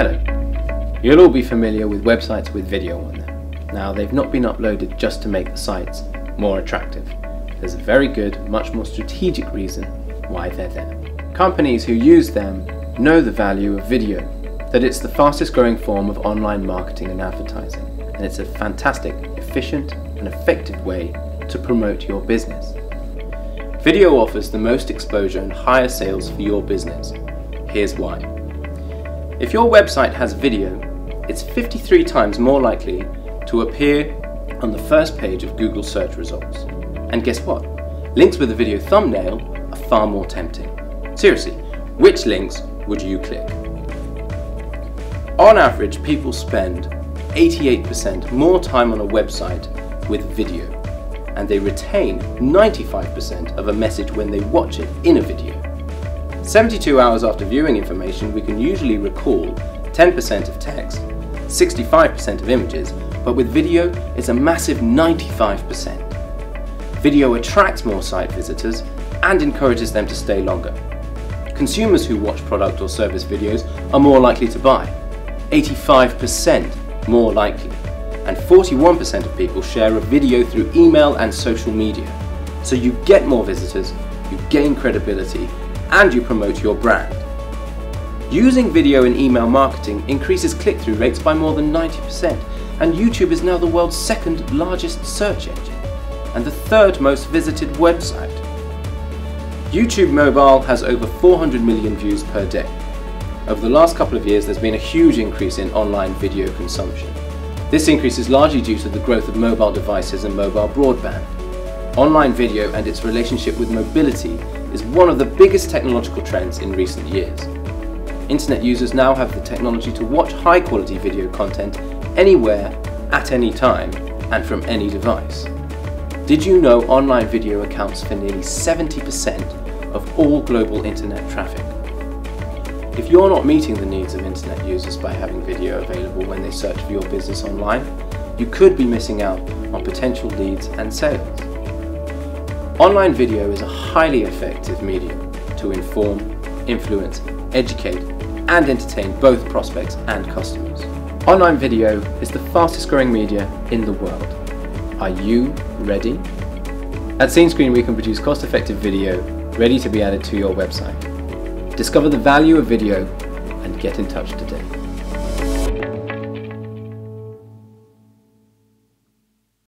Hello. You'll all be familiar with websites with video on them. Now, they've not been uploaded just to make the sites more attractive. There's a very good, much more strategic reason why they're there. Companies who use them know the value of video, that it's the fastest growing form of online marketing and advertising, and it's a fantastic, efficient, and effective way to promote your business. Video offers the most exposure and higher sales for your business. Here's why. If your website has video, it's 53 times more likely to appear on the first page of Google search results. And guess what? Links with a video thumbnail are far more tempting. Seriously, which links would you click? On average, people spend 88% more time on a website with video, and they retain 95% of a message when they watch it in a video. 72 hours after viewing information, we can usually recall 10% of text, 65% of images, but with video, it's a massive 95%. Video attracts more site visitors and encourages them to stay longer. Consumers who watch product or service videos are more likely to buy, 85% more likely, and 41% of people share a video through email and social media. So you get more visitors, you gain credibility, and you promote your brand. Using video in email marketing increases click-through rates by more than 90%, and YouTube is now the world's second largest search engine and the third most visited website. YouTube Mobile has over 400 million views per day. Over the last couple of years, there's been a huge increase in online video consumption. This increase is largely due to the growth of mobile devices and mobile broadband. Online video and its relationship with mobility is one of the biggest technological trends in recent years. Internet users now have the technology to watch high quality video content anywhere, at any time, and from any device. Did you know online video accounts for nearly 70% of all global internet traffic? If you're not meeting the needs of internet users by having video available when they search for your business online, you could be missing out on potential leads and sales. Online video is a highly effective medium to inform, influence, educate, and entertain both prospects and customers. Online video is the fastest growing media in the world. Are you ready? At SeenScreen we can produce cost effective video ready to be added to your website. Discover the value of video and get in touch today.